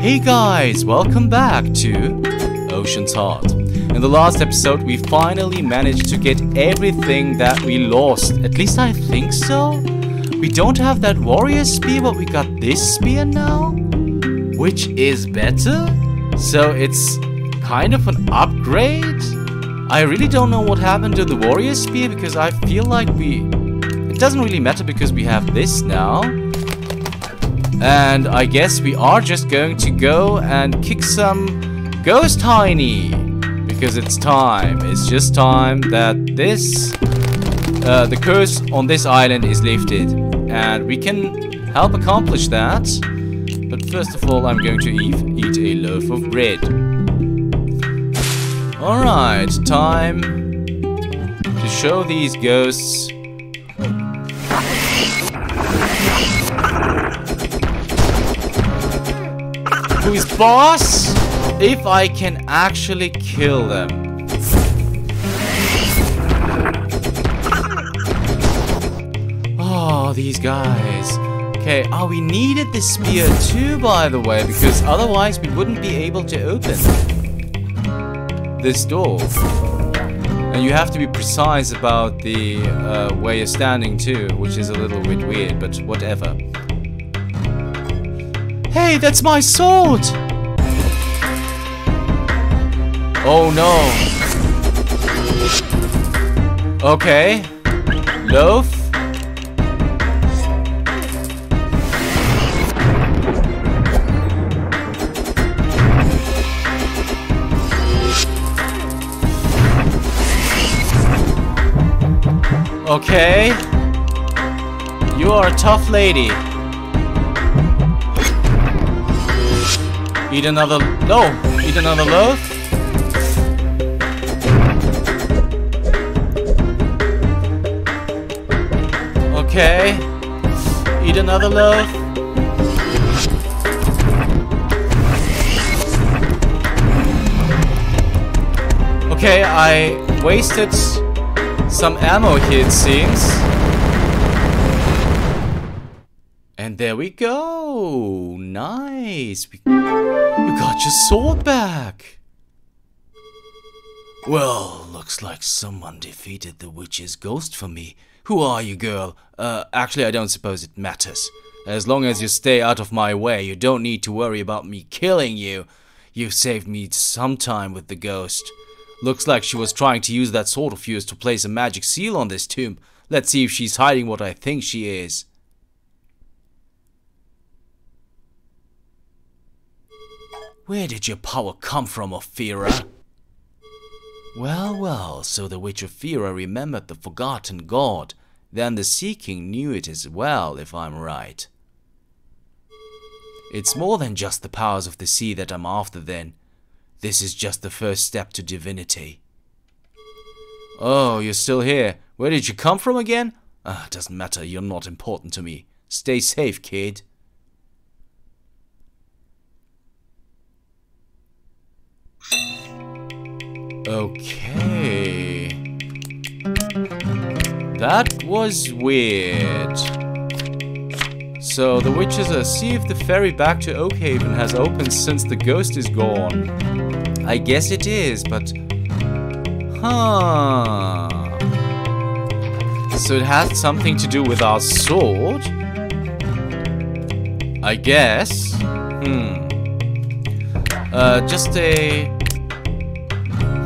Hey guys, welcome back to Ocean's Heart. In the last episode, we finally managed to get everything that we lost. At least I think so. We don't have that warrior spear, but we got this spear now, which is better. So it's kind of an upgrade. I really don't know what happened to the warrior spear because I feel like we... It doesn't really matter because we have this now. And I guess we are just going to go and kick some Ghost Tiny. Because it's time. It's just time that this... Uh, the curse on this island is lifted. And we can help accomplish that. But first of all, I'm going to eat, eat a loaf of bread. Alright, time to show these ghosts who's boss if I can actually kill them. Oh, these guys. Okay, oh, we needed the spear too, by the way, because otherwise we wouldn't be able to open this door. And you have to be precise about the uh, where you're standing too, which is a little bit weird, but whatever. Hey, that's my sword! Oh no. Okay. Loaf. Okay. You are a tough lady. Eat another... No! Eat another loaf? Okay. Eat another loaf? Okay, I wasted some ammo here it seems. And there we go. Nice. You got your sword back. Well, looks like someone defeated the witch's ghost for me. Who are you, girl? Uh, actually, I don't suppose it matters. As long as you stay out of my way, you don't need to worry about me killing you. You've saved me some time with the ghost. Looks like she was trying to use that sword of yours to place a magic seal on this tomb. Let's see if she's hiding what I think she is. Where did your power come from, Ophira? Well, well, so the witch Ophira remembered the forgotten god. Then the Sea King knew it as well, if I'm right. It's more than just the powers of the sea that I'm after then. This is just the first step to divinity. Oh, you're still here. Where did you come from again? Ah, doesn't matter, you're not important to me. Stay safe, kid. Okay. That was weird. So the witches are see if the ferry back to Oakhaven has opened since the ghost is gone. I guess it is, but... Huh... So it has something to do with our sword? I guess. Hmm. Uh, just a...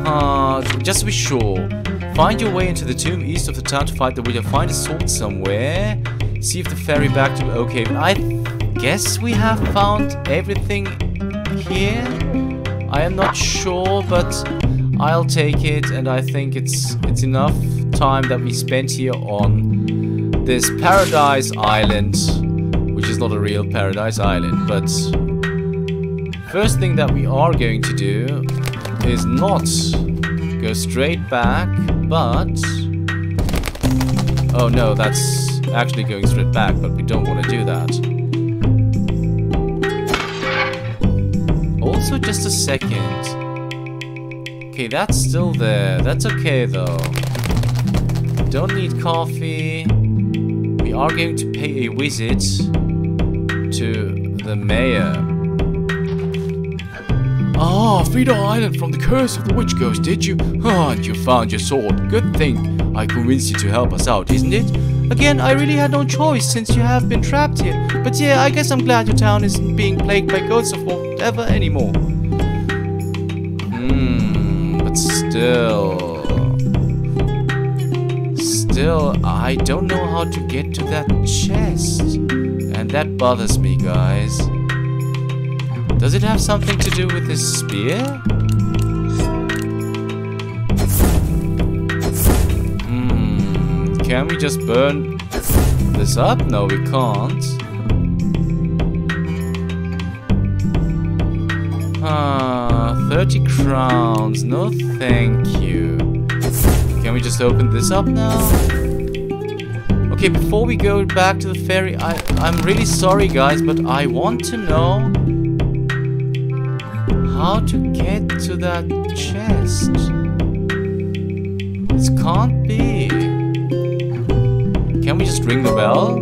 Uh, just to be sure. Find your way into the tomb east of the town to fight the witcher. Find a sword somewhere. See if the ferry back to Oakhaven. I guess we have found everything here. I am not sure, but I'll take it, and I think it's it's enough time that we spent here on this paradise island, which is not a real paradise island, but first thing that we are going to do is not go straight back, but oh no, that's actually going straight back, but we don't want to do that. Also, just a second. Okay, that's still there. That's okay, though. Don't need coffee. We are going to pay a visit to the mayor. Ah, Feeder Island from the curse of the witch ghost, did you? Ah, and you found your sword. Good thing I convinced you to help us out, isn't it? Again, I really had no choice since you have been trapped here. But yeah, I guess I'm glad your town isn't being plagued by ghosts of whatever anymore. Hmm, but still... Still, I don't know how to get to that chest. And that bothers me, guys. Does it have something to do with this spear? Hmm, can we just burn this up? No, we can't. Ah, 30 crowns. No thank you. Can we just open this up now? Okay, before we go back to the ferry, I, I'm really sorry guys, but I want to know how to get to that chest. This can't be. Can we just ring the bell?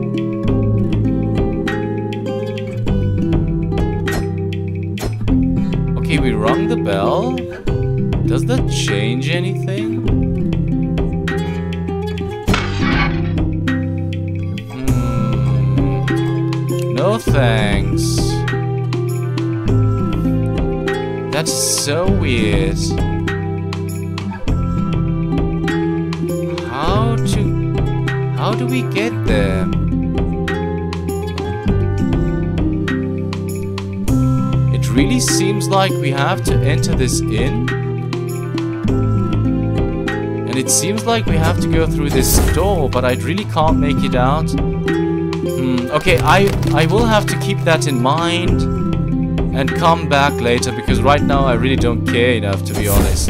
Okay, we rung the bell. Does that change anything? Hmm. No thanks. That's so weird. How to... How do we get there? It really seems like we have to enter this inn. And it seems like we have to go through this door, but I really can't make it out. Hmm, okay, I, I will have to keep that in mind and come back later because right now I really don't care enough to be honest.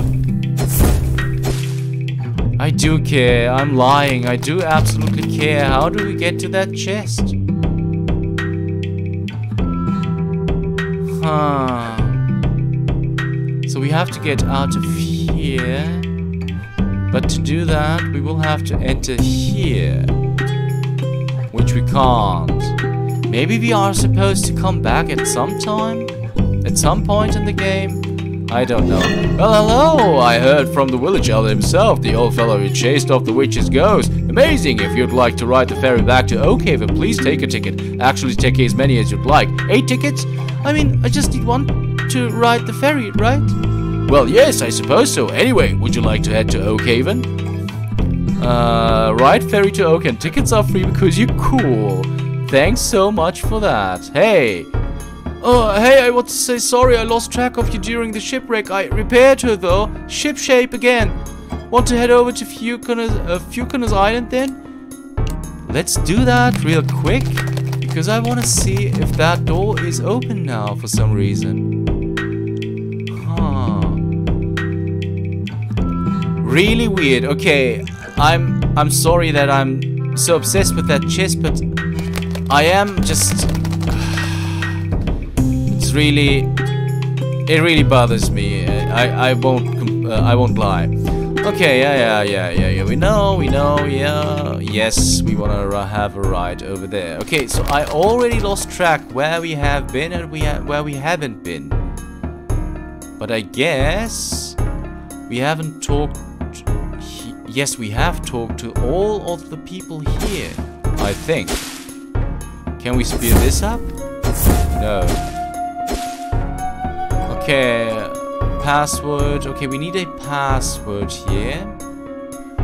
I do care, I'm lying, I do absolutely care. How do we get to that chest? Huh. So we have to get out of here. But to do that, we will have to enter here. Which we can't. Maybe we are supposed to come back at some time? At some point in the game? I don't know. Well, hello! I heard from the village elder himself, the old fellow who chased off the witch's ghost. Amazing! If you'd like to ride the ferry back to Oakhaven, please take a ticket. Actually, take as many as you'd like. Eight tickets? I mean, I just need one to ride the ferry, right? Well, yes, I suppose so. Anyway, would you like to head to Oakhaven? Uh, ride ferry to Oak and tickets are free because you're cool. Thanks so much for that. Hey! Oh, hey, I want to say sorry I lost track of you during the shipwreck. I repaired her though. Ship shape again. Want to head over to Fykonos, uh, Fykonos Island then? Let's do that real quick. Because I want to see if that door is open now for some reason. Huh. Really weird. Okay, I'm I'm sorry that I'm so obsessed with that chest, but I am just it's really it really bothers me. I I won't uh, I won't lie. Okay, yeah, yeah, yeah, yeah, yeah. We know, we know, yeah. Yes, we wanna have a ride over there. Okay, so I already lost track where we have been and we where we haven't been. But I guess we haven't talked. Yes, we have talked to all of the people here. I think. Can we speed this up? No. Okay, password. Okay, we need a password here.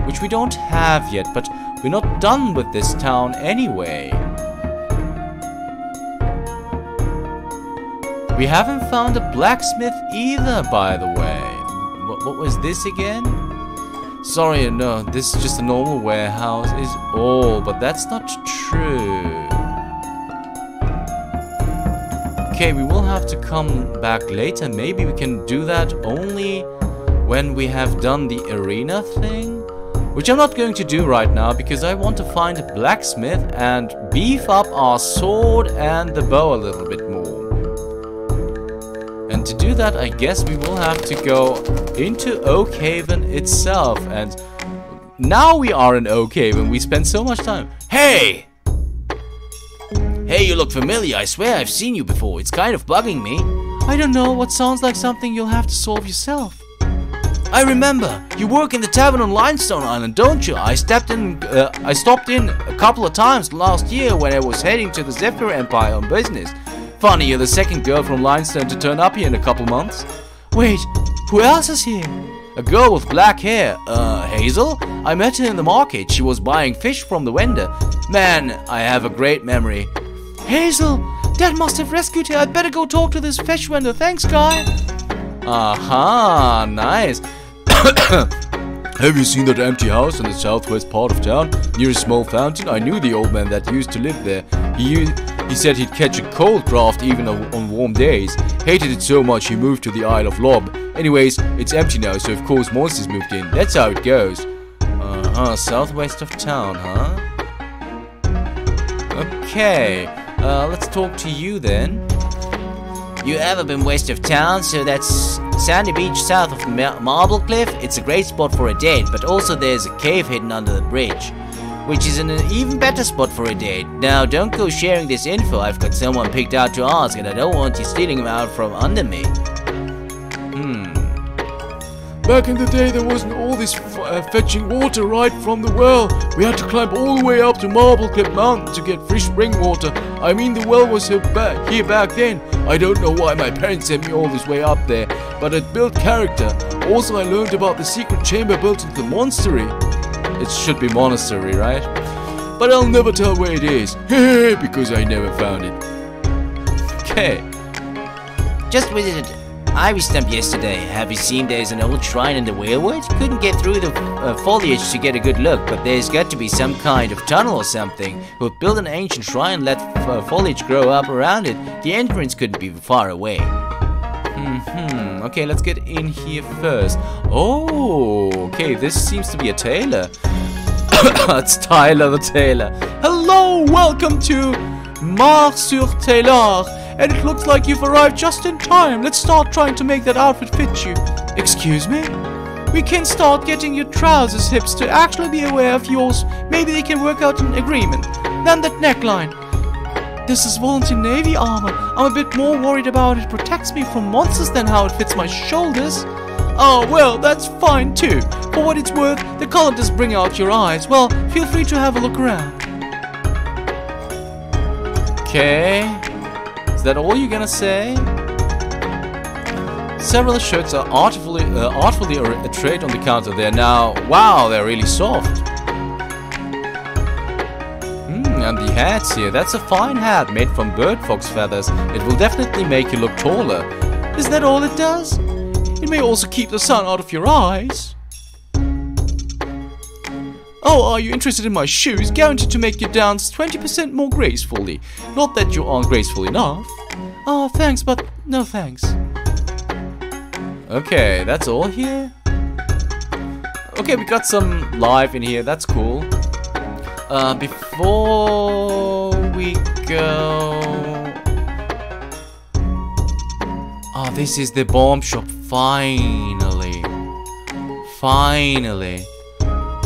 Which we don't have yet, but we're not done with this town anyway. We haven't found a blacksmith either, by the way. What, what was this again? Sorry, no, this is just a normal warehouse is all, but that's not true. Okay, we will have to come back later. Maybe we can do that only when we have done the arena thing. Which I'm not going to do right now because I want to find a blacksmith and beef up our sword and the bow a little bit more. And to do that, I guess we will have to go into Oakhaven itself. And now we are in Oakhaven. We spent so much time. Hey! Hey, you look familiar. I swear I've seen you before. It's kind of bugging me. I don't know what sounds like something you'll have to solve yourself. I remember. You work in the tavern on Limestone Island, don't you? I stepped in. Uh, I stopped in a couple of times last year when I was heading to the Zephyr Empire on business. Funny, you're the second girl from Limestone to turn up here in a couple months. Wait, who else is here? A girl with black hair. Uh, Hazel? I met her in the market. She was buying fish from the vendor. Man, I have a great memory. Hazel! Dad must have rescued her. I'd better go talk to this fish vendor. Thanks, guy. Aha, nice. Have you seen that empty house in the southwest part of town, near a small fountain? I knew the old man that used to live there. He he said he'd catch a cold draft even on warm days. Hated it so much he moved to the Isle of Lob. Anyways, it's empty now, so of course monsters moved in. That's how it goes. Uh-huh, southwest of town, huh? Okay, uh, let's talk to you then. You ever been west of town? So that's Sandy Beach south of Mar Marble Cliff. It's a great spot for a date, but also there's a cave hidden under the bridge, which is an even better spot for a date. Now, don't go sharing this info. I've got someone picked out to ask, and I don't want you stealing him out from under me. Hmm. Back in the day, there wasn't all this uh, fetching water right from the well. We had to climb all the way up to Marble Cliff Mountain to get fresh spring water. I mean, the well was here back, here back then. I don't know why my parents sent me all this way up there, but it built character. Also, I learned about the secret chamber built into the monastery. It should be monastery, right? But I'll never tell where it is, because I never found it. Okay. Just visited Ivy Stump yesterday. Have you seen there's an old shrine in the weirwood? Couldn't get through the uh, foliage to get a good look, but there's got to be some kind of tunnel or something. We'll build an ancient shrine and let uh, foliage grow up around it. The entrance couldn't be far away. Hmm, okay, let's get in here first. Oh, okay, this seems to be a tailor. it's Tyler the tailor. Hello, welcome to Mar-sur-Tailor and it looks like you've arrived just in time. Let's start trying to make that outfit fit you. Excuse me? We can start getting your trousers hips to actually be aware of yours. Maybe they can work out an agreement. Then that neckline. This is volunteer navy armor. I'm a bit more worried about it protects me from monsters than how it fits my shoulders. Oh, well, that's fine too. For what it's worth, the color does bring out your eyes. Well, feel free to have a look around. Okay that all you're gonna say? Several shirts are artfully, uh, artfully arrayed on the counter there. Now, wow, they're really soft. Hmm, and the hats here. That's a fine hat made from bird fox feathers. It will definitely make you look taller. Is that all it does? It may also keep the sun out of your eyes. Oh, are you interested in my shoes? Guaranteed to make you dance 20% more gracefully. Not that you aren't graceful enough. Oh, thanks, but no thanks. Okay, that's all here? Okay, we got some live in here, that's cool. Uh, before we go... Oh, this is the bomb shop, finally. Finally.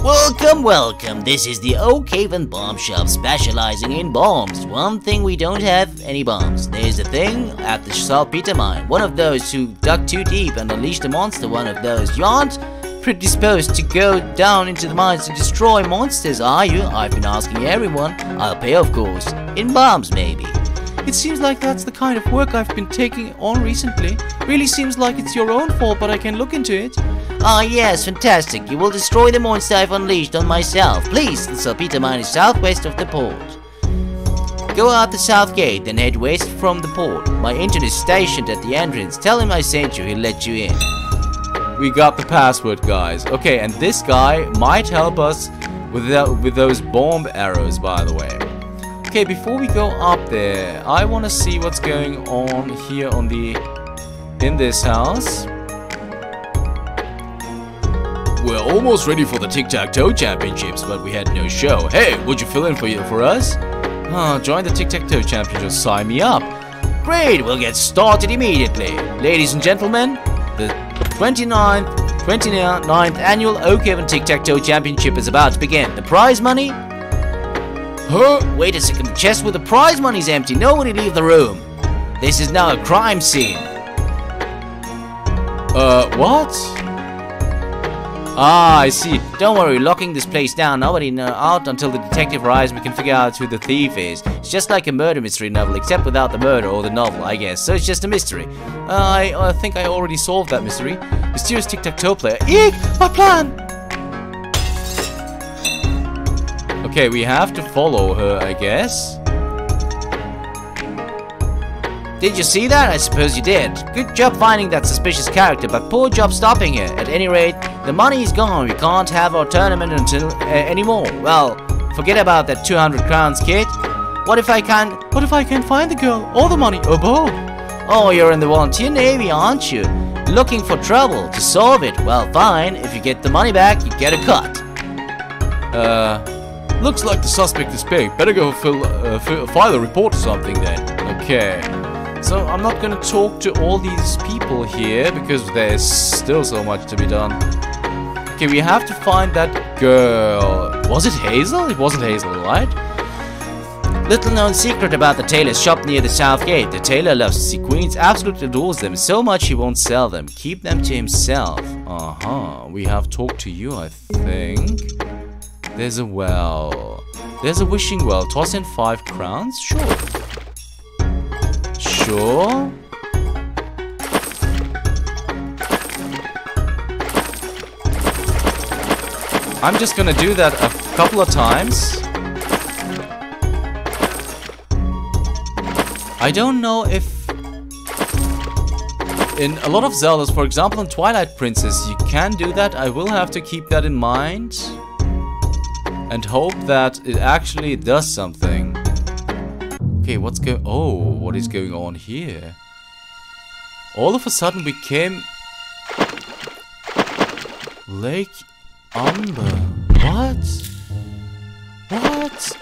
Welcome, welcome. This is the Oakhaven Bomb Shop, specializing in bombs. One thing we don't have any bombs. There's a thing at the saltpeter mine. One of those who dug too deep and unleashed a monster. One of those. You aren't predisposed to go down into the mines to destroy monsters, are you? I've been asking everyone. I'll pay, of course. In bombs, maybe. It seems like that's the kind of work I've been taking on recently. Really seems like it's your own fault, but I can look into it. Ah yes, fantastic. You will destroy the monster I've unleashed on myself. Please, the Saltpeter mine is southwest of the port. Go out the south gate, then head west from the port. My intern is stationed at the entrance. Tell him I sent you, he'll let you in. We got the password, guys. Okay, and this guy might help us with, that, with those bomb arrows, by the way. Okay, before we go up there, I want to see what's going on here on the... in this house. We're almost ready for the Tic-Tac-Toe Championships, but we had no show. Hey, would you fill in for you for us? Join the Tic-Tac-Toe Championships, sign me up. Great, we'll get started immediately. Ladies and gentlemen, the 29th, 29th annual Oakhaven Tic-Tac-Toe Championship is about to begin. The prize money? Huh? Wait a second, the chest with the prize money's empty. Nobody leave the room. This is now a crime scene. Uh, what? Ah, I see. Don't worry, locking this place down. Nobody know out until the detective arrives. We can figure out who the thief is. It's just like a murder mystery novel, except without the murder or the novel, I guess. So it's just a mystery. Uh, I uh, think I already solved that mystery. Mysterious tic-tac-toe player. Eek! My plan! Okay, we have to follow her, I guess. Did you see that? I suppose you did. Good job finding that suspicious character, but poor job stopping it. At any rate, the money is gone. We can't have our tournament until uh, anymore. Well, forget about that 200 crowns, kid. What if I can't? What if I can't find the girl or the money or both? Oh, you're in the volunteer navy, aren't you? Looking for trouble to solve it. Well, fine. If you get the money back, you get a cut. Uh, looks like the suspect is big. Better go fill, uh, file a report or something then. Okay. So I'm not gonna talk to all these people here because there's still so much to be done. Okay, we have to find that girl. Was it Hazel? It wasn't Hazel, right? Little known secret about the tailor's shop near the south gate. The tailor loves queens, absolutely adores them so much he won't sell them. Keep them to himself. Uh-huh. We have talked to you, I think. There's a well. There's a wishing well. Toss in five crowns? Sure. Sure. I'm just gonna do that a couple of times. I don't know if... In a lot of Zeldas, for example in Twilight Princess, you can do that. I will have to keep that in mind. And hope that it actually does something. Okay, what's going... Oh, what is going on here? All of a sudden we came... Lake Umber. What? What?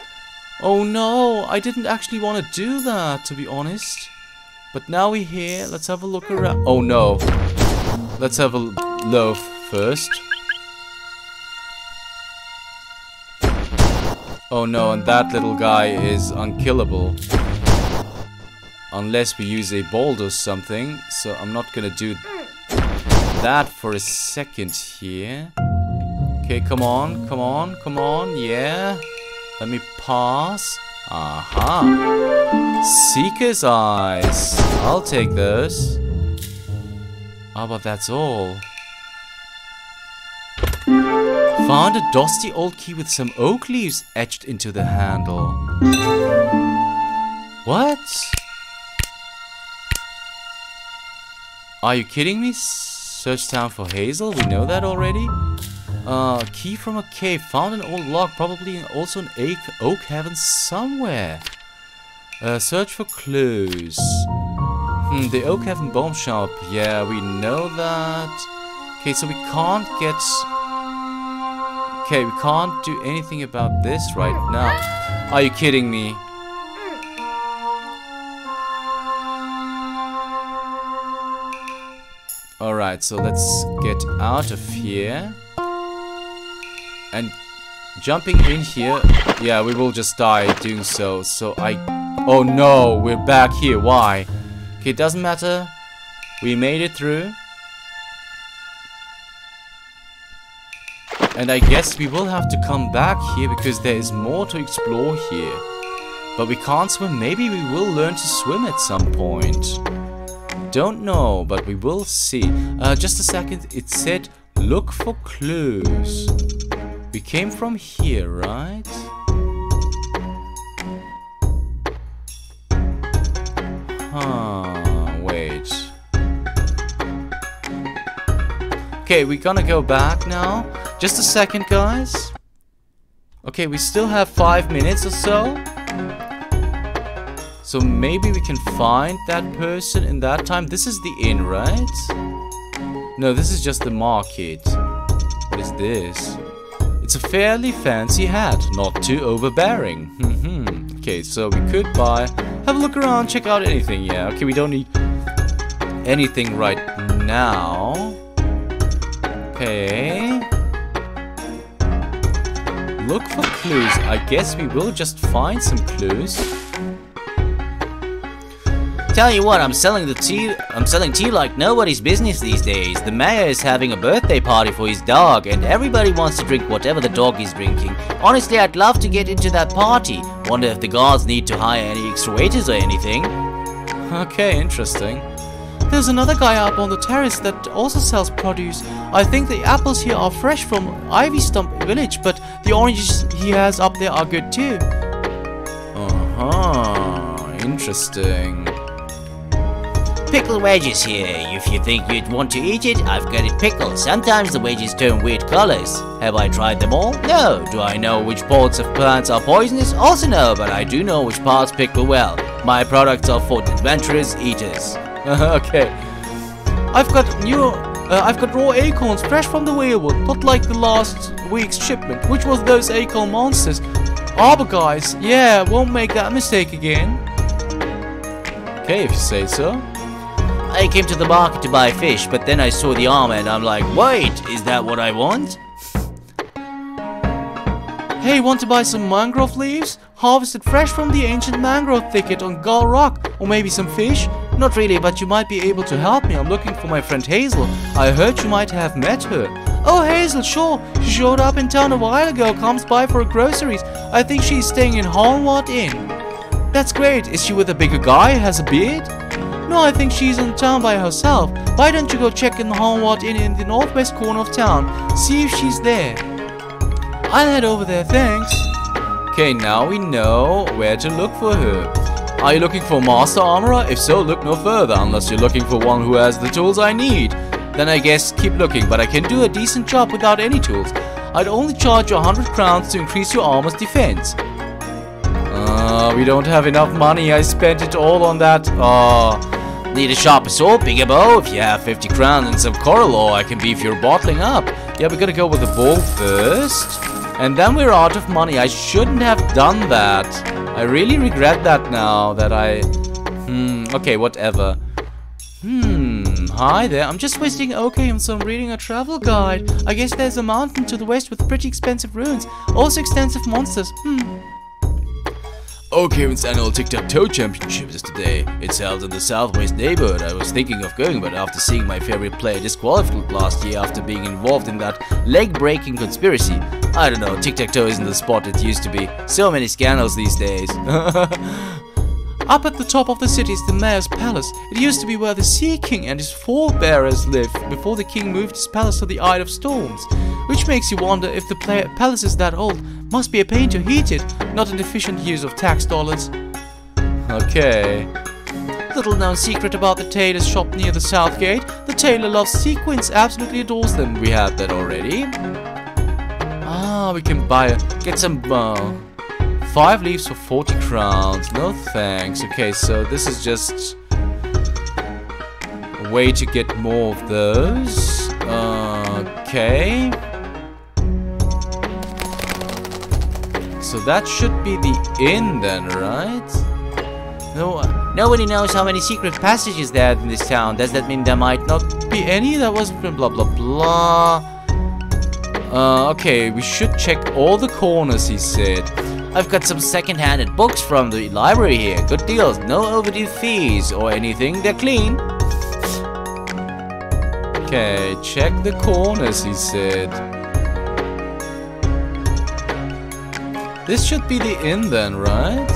Oh no, I didn't actually want to do that, to be honest. But now we're here, let's have a look around. Oh no. Let's have a loaf first. Oh no, and that little guy is unkillable. Unless we use a bolt or something. So I'm not gonna do that for a second here. Okay, come on, come on, come on, yeah. Let me pass. Aha. Seeker's Eyes. I'll take those. Ah, but that's all. Found a dusty old key with some oak leaves etched into the handle. What? Are you kidding me? Search town for Hazel? We know that already? Uh, key from a cave. Found an old log, probably also an oak, oak heaven somewhere. Uh, search for clues. Hmm, the Oak Heaven Bomb Shop. Yeah, we know that. Okay, so we can't get... Okay, we can't do anything about this right now. Are you kidding me? Alright, so let's get out of here. And jumping in here, yeah, we will just die doing so. So I, oh no, we're back here. Why? Okay, it doesn't matter. We made it through. And I guess we will have to come back here because there is more to explore here. But we can't swim. Maybe we will learn to swim at some point. Don't know, but we will see. Uh, just a second. It said, look for clues. We came from here, right? Huh, wait. Okay, we're gonna go back now. Just a second, guys. Okay, we still have five minutes or so. So maybe we can find that person in that time. This is the inn, right? No, this is just the market. What is this? It's a fairly fancy hat, not too overbearing. Hmm. okay, so we could buy... Have a look around, check out anything, yeah. Okay, we don't need anything right now. Okay. Look for clues. I guess we will just find some clues. Tell you what, I'm selling the tea. I'm selling tea like nobody's business these days. The mayor is having a birthday party for his dog, and everybody wants to drink whatever the dog is drinking. Honestly, I'd love to get into that party. Wonder if the guards need to hire any extra waiters or anything. Okay, interesting. There's another guy up on the terrace that also sells produce. I think the apples here are fresh from Ivy Stump Village, but the oranges he has up there are good too. Uh-huh. Interesting. Pickle wedges here. If you think you'd want to eat it, I've got it pickled. Sometimes the wedges turn weird colors. Have I tried them all? No. Do I know which parts of plants are poisonous? Also no, but I do know which parts pickle well. My products are for adventurous eaters. okay. I've got new. Uh, I've got raw acorns fresh from the whalewood, not like the last week's shipment, which was those acorn monsters. Arbor guys, yeah, won't make that mistake again. Okay, if you say so. I came to the market to buy fish, but then I saw the armor and I'm like, wait, is that what I want? Hey, want to buy some mangrove leaves? Harvested fresh from the ancient mangrove thicket on Gull Rock, or maybe some fish? Not really, but you might be able to help me. I'm looking for my friend Hazel. I heard you might have met her. Oh, Hazel, sure. She showed up in town a while ago, comes by for groceries. I think she's staying in Holmwood Inn. That's great. Is she with a bigger guy, has a beard? No, I think she's in town by herself. Why don't you go check in the Holmwood Inn in the northwest corner of town? See if she's there. I'll head over there, thanks. Okay, now we know where to look for her. Are you looking for master armorer? If so, look no further, unless you're looking for one who has the tools I need. Then I guess keep looking, but I can do a decent job without any tools. I'd only charge you 100 crowns to increase your armor's defense. Uh, we don't have enough money, I spent it all on that. Uh, Need a sharper sword, bigger bow? if you have 50 crowns and some coral ore, I can beef your bottling up. Yeah, we're gonna go with the bow first. And then we're out of money. I shouldn't have done that. I really regret that now that I... Hmm, okay, whatever. Hmm, hi there. I'm just wasting okay on some reading a travel guide. I guess there's a mountain to the west with pretty expensive ruins. Also extensive monsters. Hmm. Oakhaven's annual Tic-Tac-Toe Championship is today. It's held in the southwest neighborhood. I was thinking of going, but after seeing my favorite player disqualified last year after being involved in that leg-breaking conspiracy, I don't know, tic-tac-toe isn't the spot it used to be. So many scandals these days. Up at the top of the city is the mayor's palace. It used to be where the Sea King and his forebearers lived before the king moved his palace to the Isle of Storms. Which makes you wonder if the palace is that old. Must be a pain to heat it, not an efficient use of tax dollars. Okay. Little known secret about the tailor's shop near the south gate. The tailor loves sequins, absolutely adores them. We had that already. We can buy, get some, uh, five leaves for 40 crowns. No thanks. Okay, so this is just a way to get more of those. Okay. So that should be the inn then, right? No, uh, nobody knows how many secret passages there are in this town. Does that mean there might not be any? That was blah blah blah. Uh, okay, we should check all the corners, he said. I've got some second-handed books from the library here. Good deals, no overdue fees or anything. They're clean. Okay, check the corners, he said. This should be the inn then, right?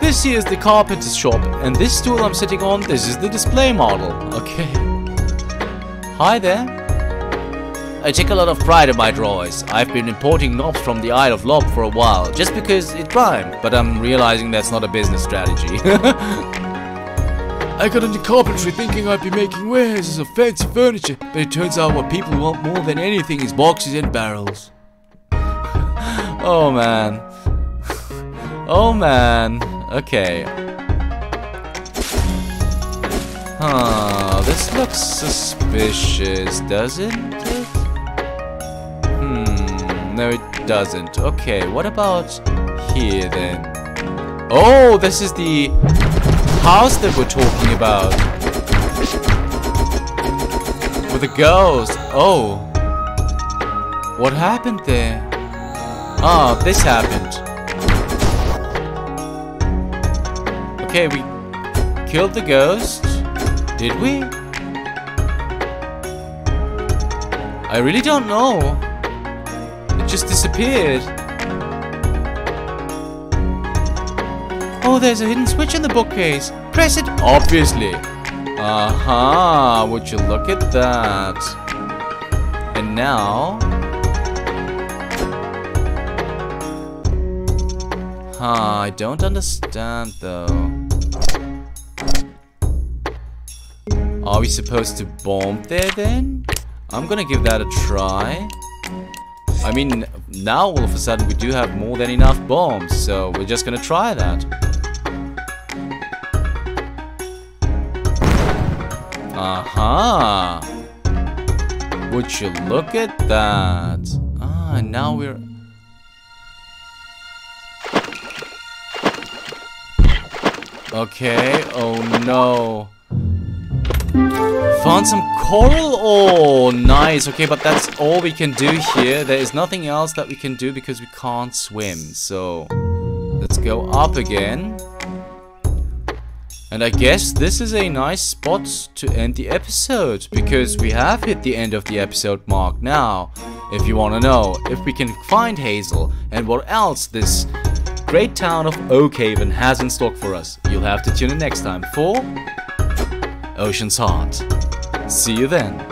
This here is the carpenter's shop, and this stool I'm sitting on, this is the display model. Okay. Hi there. I take a lot of pride in my drawers. I've been importing knobs from the Isle of Lob for a while, just because it rhymed, but I'm realizing that's not a business strategy. I got into carpentry thinking I'd be making warehouses of fancy furniture, but it turns out what people want more than anything is boxes and barrels. oh man. oh man. Okay. Huh, this looks suspicious, doesn't it? Hmm, no it doesn't. Okay, what about here then? Oh, this is the house that we're talking about. With a ghost. Oh. What happened there? Ah, this happened. Okay, we killed the ghost. Did we? I really don't know. It just disappeared. Oh, there's a hidden switch in the bookcase. Press it. Obviously. Aha, would you look at that. And now... Huh, I don't understand though. Are we supposed to bomb there then? I'm gonna give that a try. I mean, now all of a sudden we do have more than enough bombs, so we're just gonna try that. Aha! Would you look at that? Ah, now we're... Okay, oh no. Found some coral ore! Nice, okay, but that's all we can do here. There is nothing else that we can do because we can't swim. So, let's go up again. And I guess this is a nice spot to end the episode, because we have hit the end of the episode mark now. If you want to know if we can find Hazel and what else this great town of Oakhaven has in stock for us, you'll have to tune in next time for Ocean's Heart. See you then.